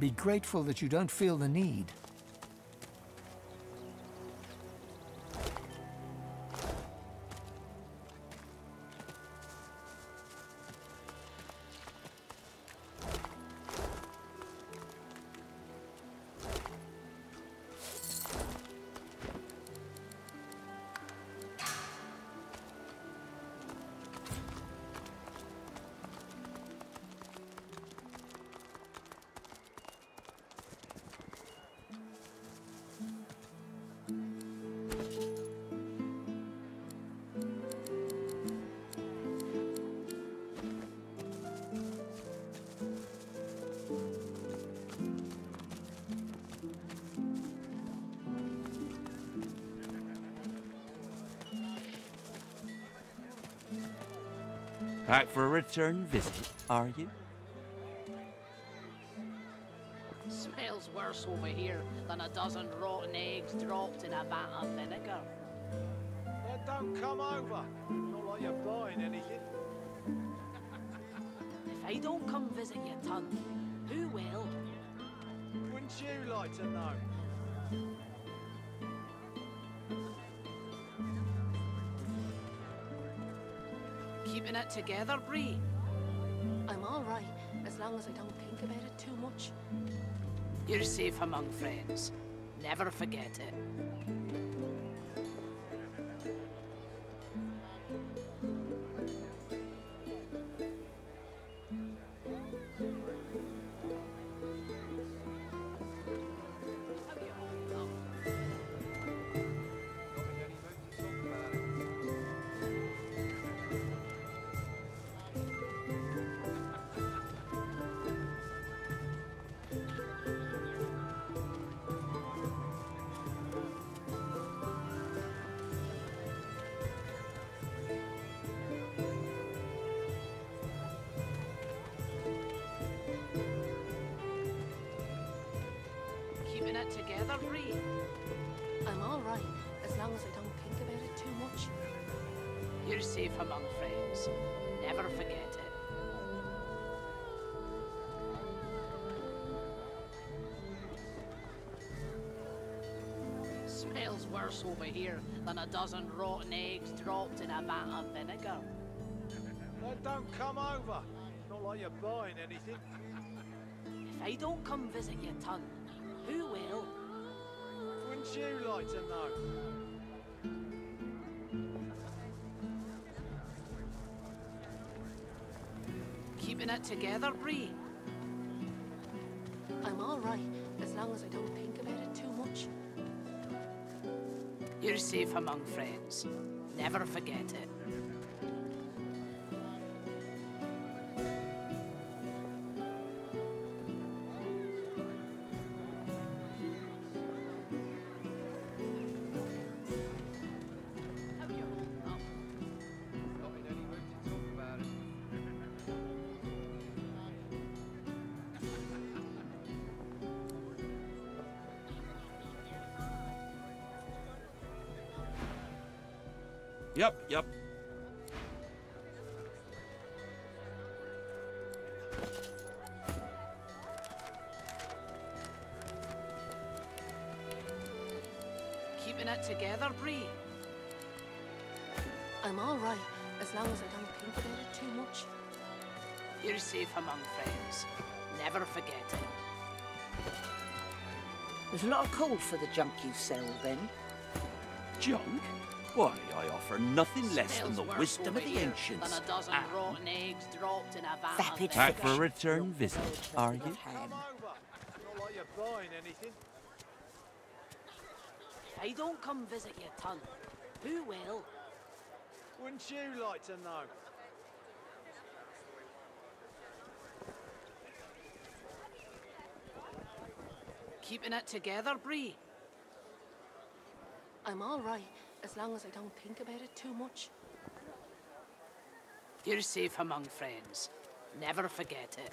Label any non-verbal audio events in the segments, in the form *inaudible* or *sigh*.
Be grateful that you don't feel the need. Back for a return visit, are you? Smells worse over here than a dozen rotten eggs dropped in a vat of vinegar. Then don't come over. Not like you're buying anything. If I don't come visit you, Tun, who will? Wouldn't you like to know? Keeping it together, Bree? I'm all right, as long as I don't think about it too much. You're safe among friends. Never forget it. Safe among friends. Never forget it. Smells worse over here than a dozen rotten eggs dropped in a vat of vinegar. Then don't come over. It's Not like you're buying anything. If I don't come visit you, Tun, who will? Wouldn't you like to know? Keeping it together, Bree? I'm all right, as long as I don't think about it too much. You're safe among friends. Never forget it. I'm all right, as long as I don't think about it too much. You're safe among friends. Never forget it. There's a lot of call for the junk you sell, then. Junk? Why, I offer nothing less than the wisdom of the ancients. Than a dozen and rotten eggs dropped in a vat Vapid Back vinegar. for a return visit, are you? Come over. Not like you're buying anything. I don't come visit you, Tun, who will? Wouldn't you like to know? Keeping it together, Bree? I'm all right, as long as I don't think about it too much. You're safe among friends. Never forget it.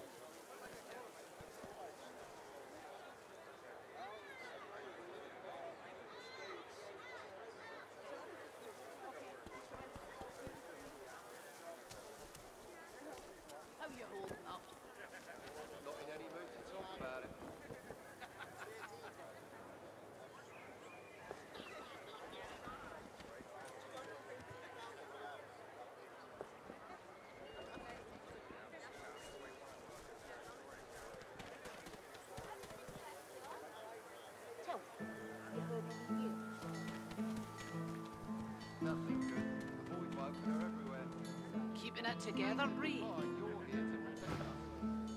Keeping it together, Bree?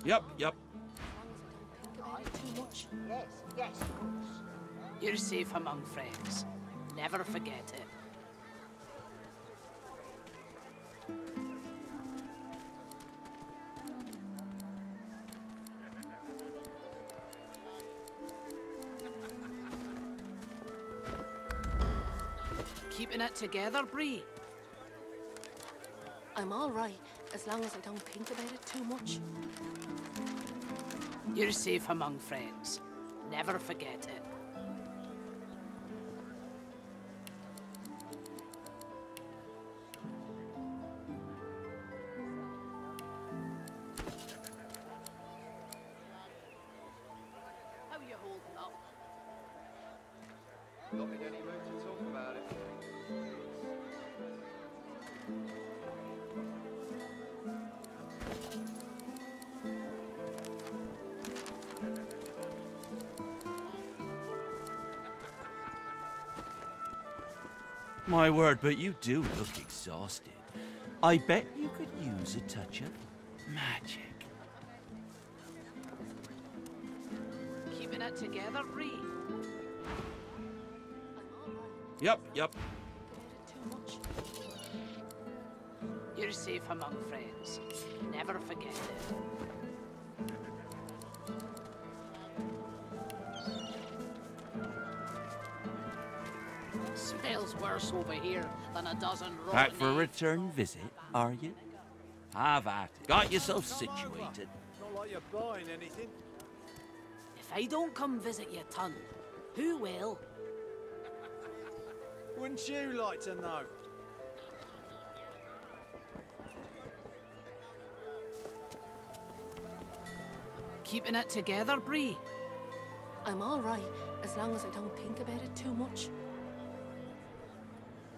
Yep, yep. As long as I don't think about it too much. Yes, yes. You're safe among friends. Never forget it. Keeping it together, Bree? I'm all right as long as I don't think about it too much. You're safe among friends. Never forget it. How you holding up? My word, but you do look exhausted. I bet you could use a touch of magic. Keeping it together, Bree? I'm all right Yep, yep. about it too much. You're safe among friends. Never forget it. Worse over here than a dozen Back for a return visit, in a vat of are you? vinegar. Have at it. Got yourself situated. Not like you're buying anything. If I don't come visit your Tun, who will? *laughs* Wouldn't you like to know? Keeping it together, Bree? I'm all right as long as I don't think about it too much.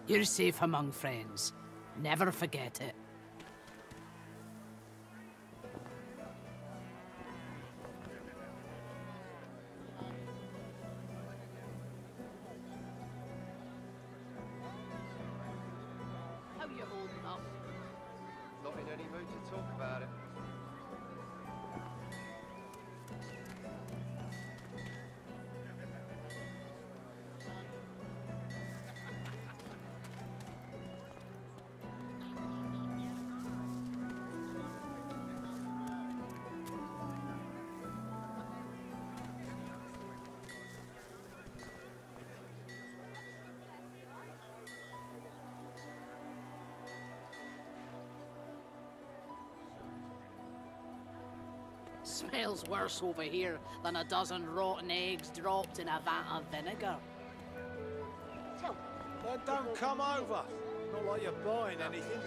You're safe among friends. Never forget it. Smells worse over here than a dozen rotten eggs dropped in a vat of vinegar. Tell Then don't come over. Not like you're buying anything.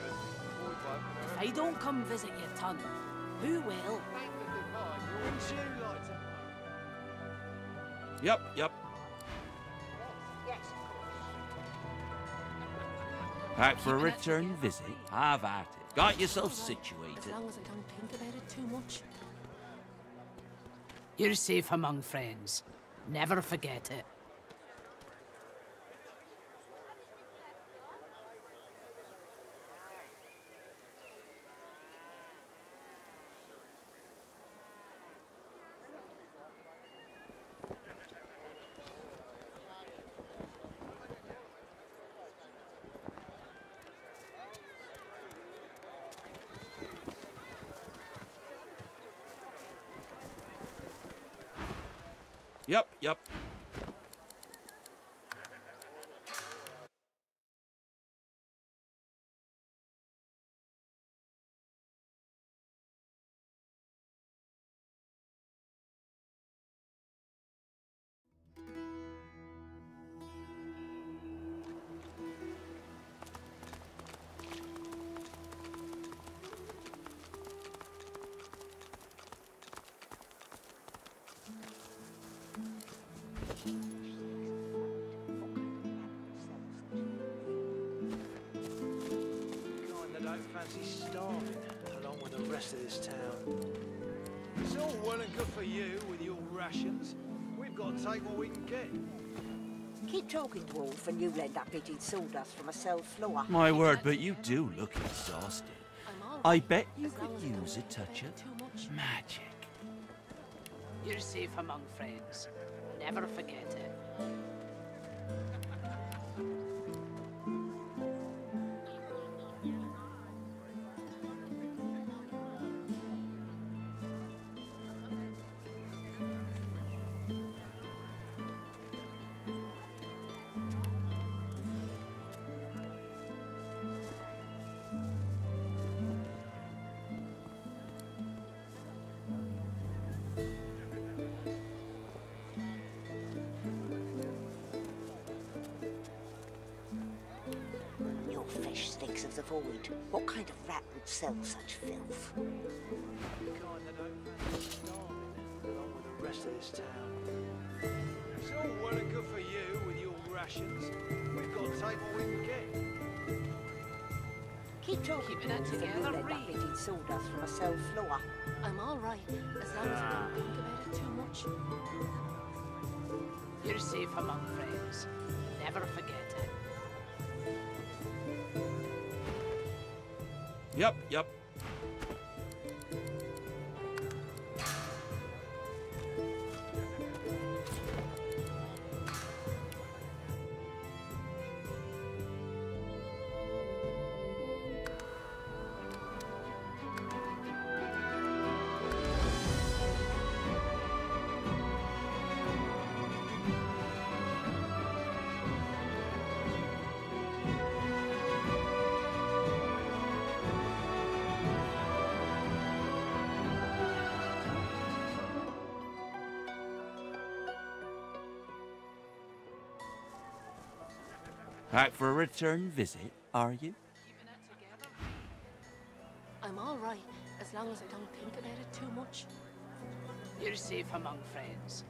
If I don't come visit your Tun, who will? Wouldn't you like to know? Yep, yep. yes, yes, of course. Back for a return visit. Bree. Have at it. Got yourself situated. As situated. long as I don't think about it too much. You're safe among friends. Never forget it. That don't starving along with the rest of this town. It's all well and good for you with your rations. We've got to take what we can get. Keep talking, Wolf, and you'll end up eating sawdust from a cell floor. My word, but you do look exhausted. I'm all all I right, bet you could as I don't use a touch of magic. You're safe among friends. Never forget it. Fish stinks of void. What kind of rat would sell such filth? The kind that don't fancy starving along with the rest of this town. It's all well and good for you with your rations. We've got to take what we can get. Keep talking Keeping it together, that Reed. sawdust from a cell floor. I'm all right, as long as I don't think about it too much. You're safe among friends. Never forget it. Yep, yep. Back for a return visit, are you? Keeping it together. I'm all right, as long as I don't think about it too much. You're safe among friends.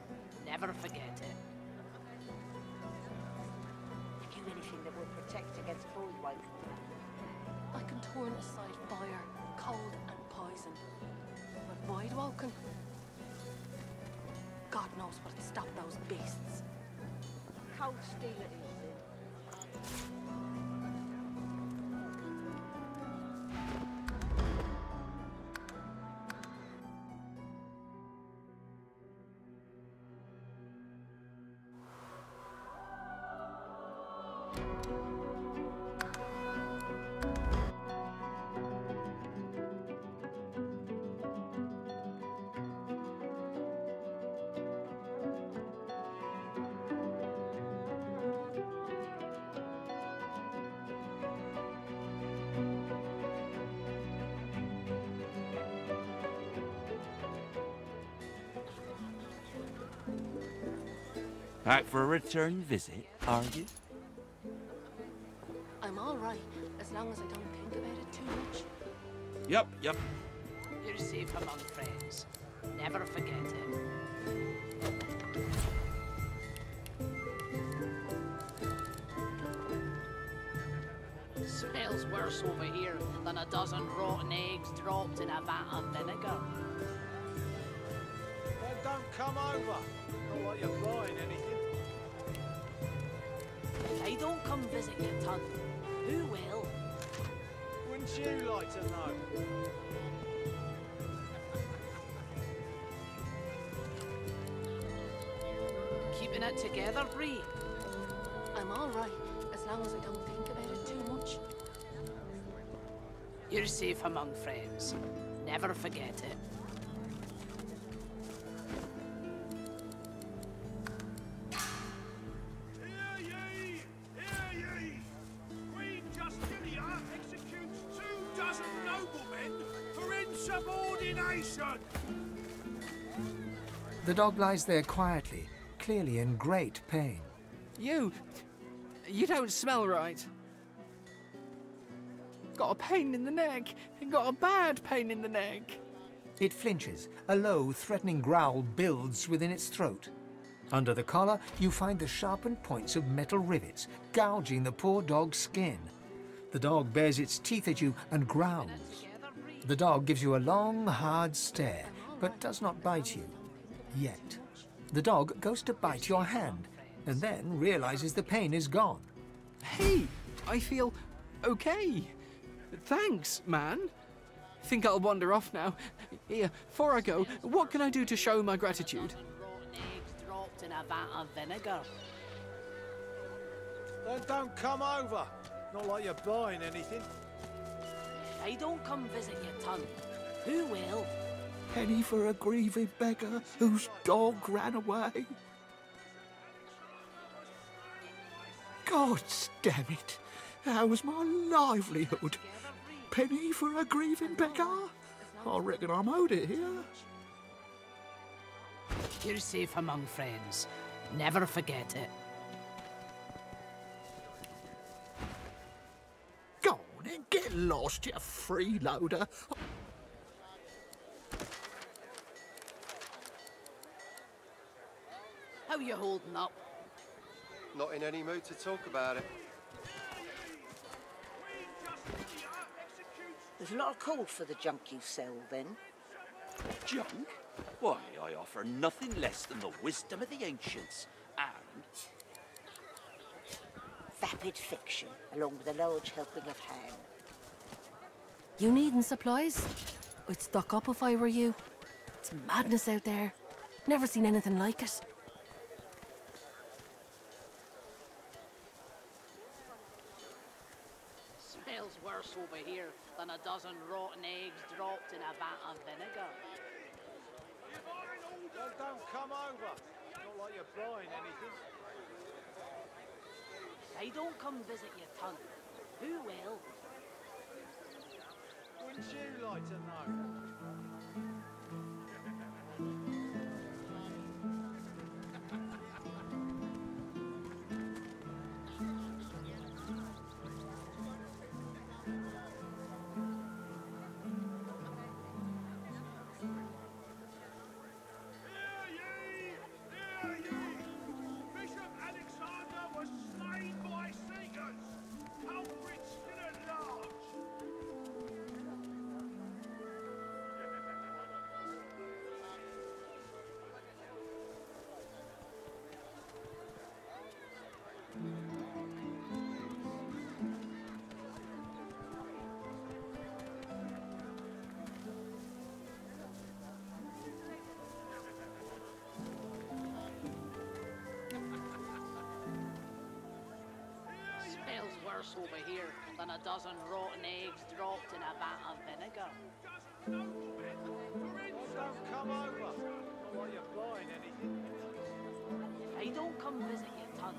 Never forget it. Do anything that will protect against void woke. I can turn aside fire, cold, and poison. But Voidwoken? God knows what'd stop those beasts. Cold steel it Back for a return visit, are you? I'm all right, as long as I don't think about it too much. Yep, yep. You're safe among friends. Never forget it. Smells worse over here than a dozen rotten eggs dropped in a vat of vinegar. Well, don't come over. Not like you're buying anything. Come visit your tug, who will? Wouldn't you like to know? Keeping it together, Bree. I'm all right, as long as I don't think about it too much. You're safe among friends. Never forget it. Dog lies there quietly, clearly in great pain. You. You don't smell right. Got a pain in the neck. Got a bad pain in the neck. It flinches. A low, threatening growl builds within its throat. Under the collar, you find the sharpened points of metal rivets, gouging the poor dog's skin. The dog bares its teeth at you and growls. The dog gives you a long, hard stare, but does not bite you. Yet. The dog goes to bite your hand, and then realizes the pain is gone. Hey, I feel okay. Thanks, man. think I'll wander off now. Here, before I go, what can I do to show my gratitude? Dozen rotten eggs dropped in a vat of vinegar. Then don't come over. Not like you're buying anything. I don't come visit your Tun. Who will? Penny for a grieving beggar whose dog ran away. God damn it! That was my livelihood. Penny for a grieving beggar? I reckon I'm owed it here. You're safe among friends. Never forget it. Go on and get lost, you freeloader. How you holding up? Not in any mood to talk about it. There's a lot of call for the junk you sell, then. Junk? Why, I offer nothing less than the wisdom of the ancients and Vapid fiction, along with a large helping of ham. You needing supplies? I'd stock up if I were you. It's madness out there. Never seen anything like it. Smells worse over here than a dozen rotten eggs dropped in a vat of vinegar. Then don't come over. Not like you're buying anything. I don't come visit your Tun. Who will? Wouldn't you like to know? Worse over here than a dozen rotten eggs dropped in a vat of vinegar. Don't come over. I don't come visit your Tun.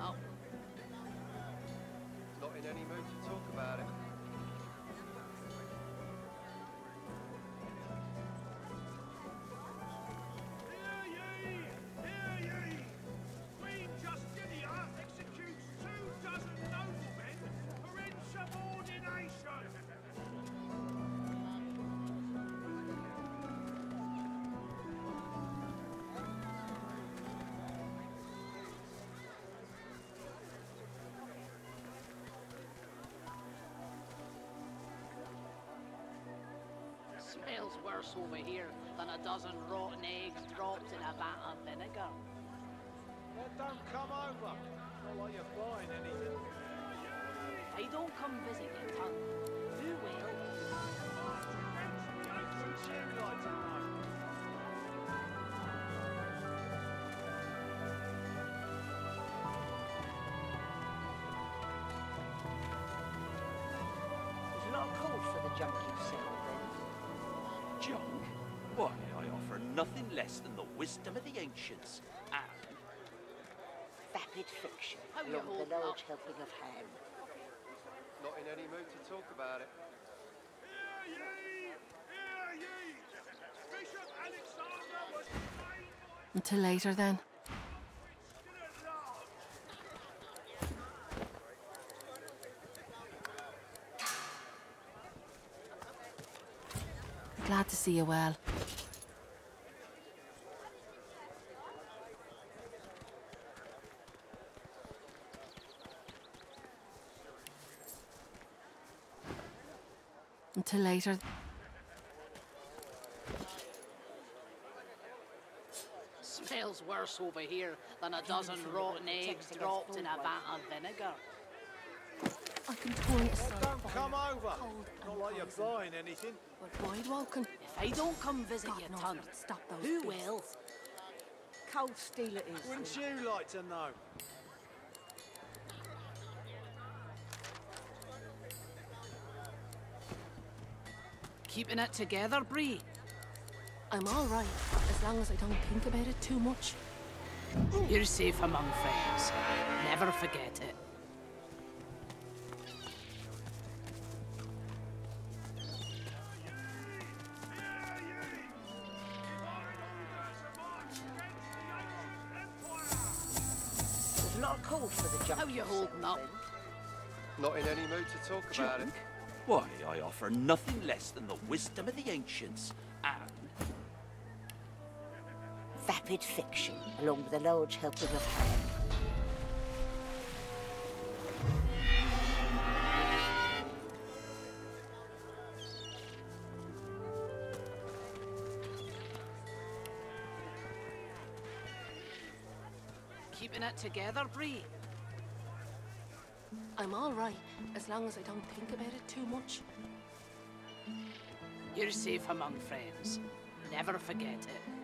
Up? Not in any mood to talk about it. Smells worse over here than a dozen rotten eggs dropped in a vat of vinegar. Then don't come over. Not Not like you're buying anything. If I don't come visit you, Tun, who will? Wouldn't you like to know? There's a lot for the junk you sell, then. Junk? Why, I offer nothing less than the wisdom of the ancients. And Vapid fiction, How you along with hold a large up? helping of ham. Not in any mood to talk about it. Hear ye! Hear ye! Bishop Alexander was Until later, then. Christian at large. Glad to see you well. Until later. Smells worse over here than a dozen rotten eggs dropped in a vat of vinegar. I can point aside Don't come over. cold Not and like you're buying anything. But Voidwoken. If I don't come visit God you, knows Tun, stop those who beasts. will? Cold steel it is. Wouldn't you like to know? Keeping it together, Bree? I'm all right, as long as I don't think about it too much. You're safe among friends. Never forget it. There's a lot of calls for the junk How you sell, holding up? Not in any mood to talk about it. Why, I offer nothing less than the wisdom of the ancients. And Vapid fiction, along with a large helping of ham. Together, Bree? I'm all right, as long as I don't think about it too much. You're safe among friends. Never forget it.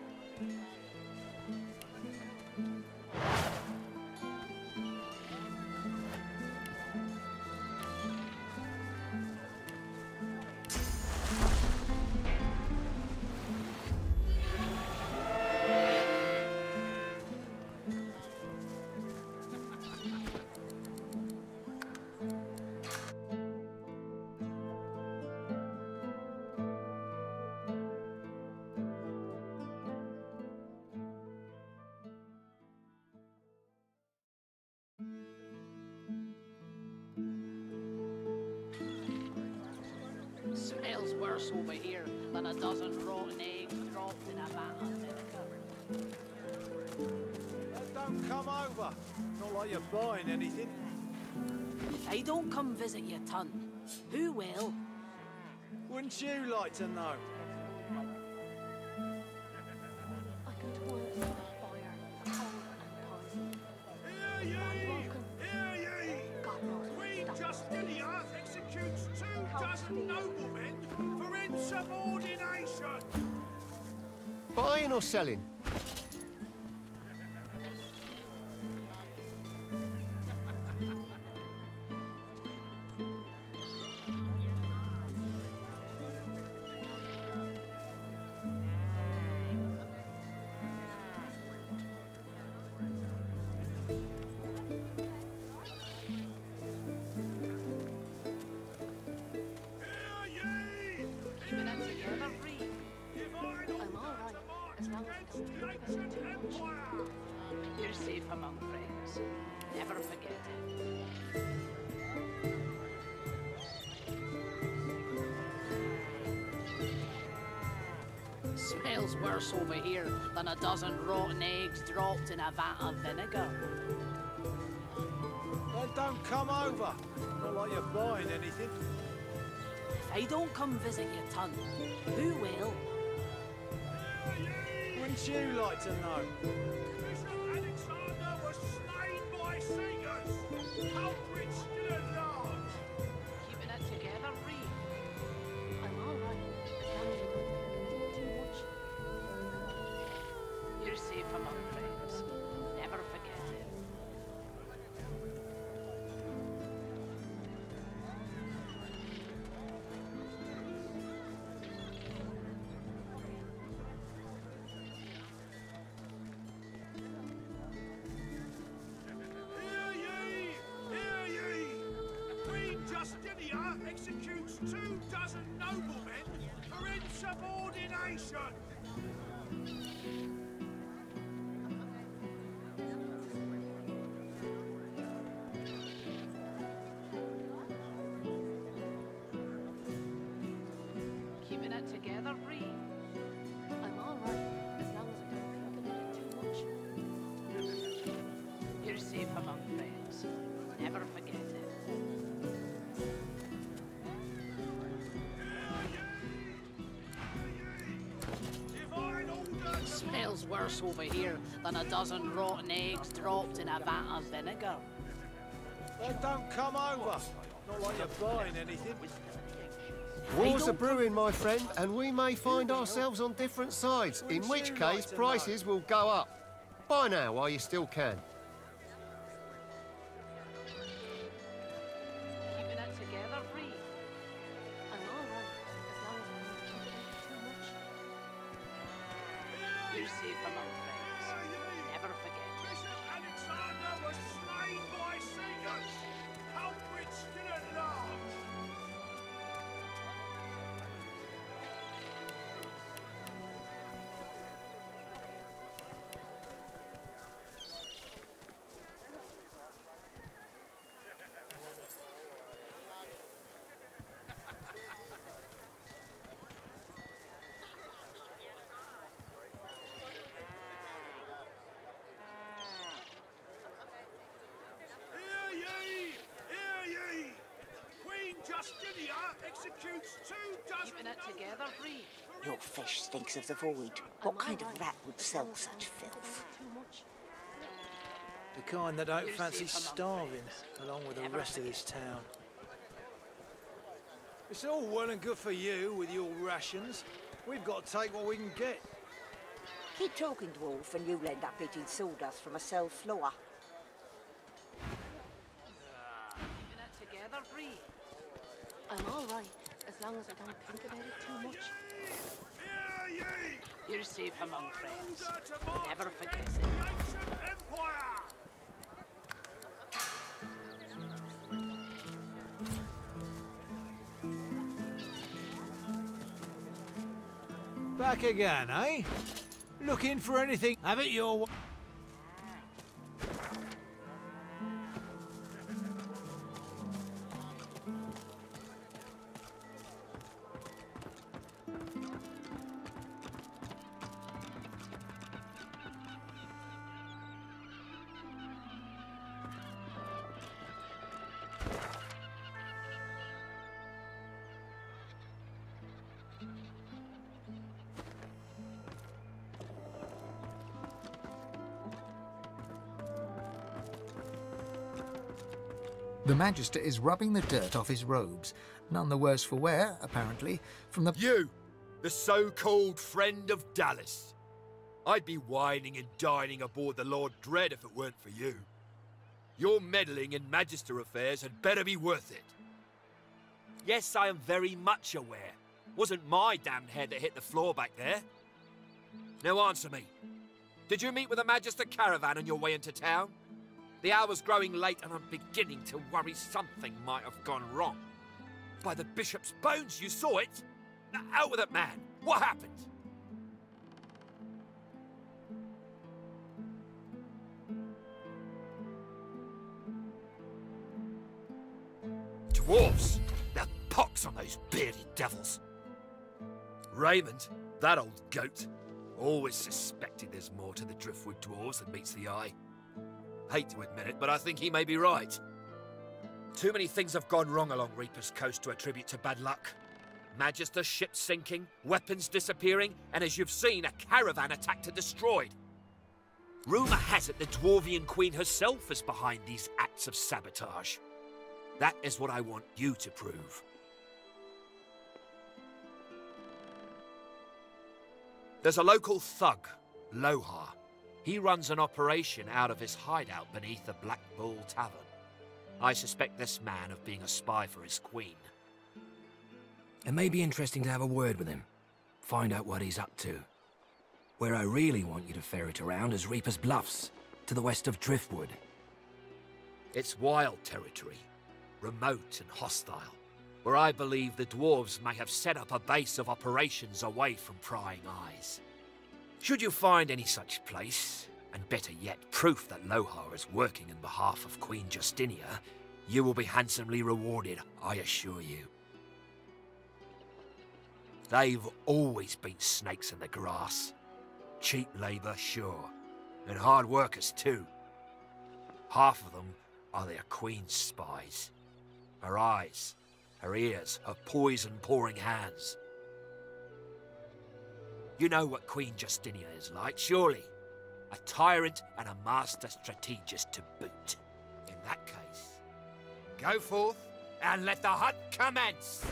Smells worse over here than a dozen rotten eggs dropped in a vat of vinegar. Well, don't come over. Not like you're buying anything. If I don't come visit you, Tun, who will? Wouldn't you like to know? Buying or selling? Safe among friends. Never forget it. Smells worse over here than a dozen rotten eggs dropped in a vat of vinegar. Well, don't come over. Not like you're buying anything. If I don't come visit your Tun, who will? Wouldn't you like to know? among friends. Never forget him. Hear ye! Hear ye! Queen Justinia executes two dozen noblemen for insubordination! Together, Bree. I'm all right, as long as I don't think about it too much. You're safe among friends. Never forget it. Divine Smells worse over here than a dozen rotten eggs dropped in a vat of vinegar. Well, don't come over. Not like you're buying anything. Wars are brewing, my friend, and we may find ourselves on different sides, in which case prices will go up. Buy now while you still can. Together, Bree. Your fish stinks of the void. What kind of rat would sell such filth? The kind that don't fancy starving, along with the rest of this town. It's all well and good for you with your rations. We've got to take what we can get. Keep talking, dwarf, and you'll end up eating sawdust from a cell floor. Keeping it together, Bree. I'm all right, as long as I don't think about it too much. Hear ye! You're safe among friends. Order to march Never forget it. the ancient empire! Back again, eh? Looking for anything? Have it your way. The Magister is rubbing the dirt off his robes, none the worse for wear, apparently, from the You, the so-called friend of Dallis. I'd be wining and dining aboard the Lord Dread if it weren't for you. Your meddling in Magister affairs had better be worth it. Yes, I am very much aware. Wasn't my damned head that hit the floor back there. Now answer me. Did you meet with a Magister caravan on your way into town? The hour's growing late and I'm beginning to worry something might have gone wrong. By the bishop's bones, you saw it? Now, out with it, man. What happened? Dwarfs! Now pox on those bearded devils! Raymond, that old goat, always suspected there's more to the Driftwood dwarves than meets the eye. Hate to admit it, but I think he may be right. Too many things have gone wrong along Reaper's Coast to attribute to bad luck. Magister ships sinking, weapons disappearing, and as you've seen, a caravan attacked and destroyed. Rumour has it the Dwarvian Queen herself is behind these acts of sabotage. That is what I want you to prove. There's a local thug, Lohar. He runs an operation out of his hideout beneath the Black Bull Tavern. I suspect this man of being a spy for his queen. It may be interesting to have a word with him. Find out what he's up to. Where I really want you to ferret around is Reaper's Bluffs, to the west of Driftwood. It's wild territory, remote and hostile. where I believe the dwarves may have set up a base of operations away from prying eyes. Should you find any such place, and better yet, proof that Lohar is working in behalf of Queen Justinia, you will be handsomely rewarded, I assure you. They've always been snakes in the grass. Cheap labour, sure, and hard workers too. Half of them are their queen's spies. Her eyes, her ears, her poison-pouring hands. You know what Queen Justinia is like, surely? A tyrant and a master strategist to boot. In that case, go forth and let the hunt commence!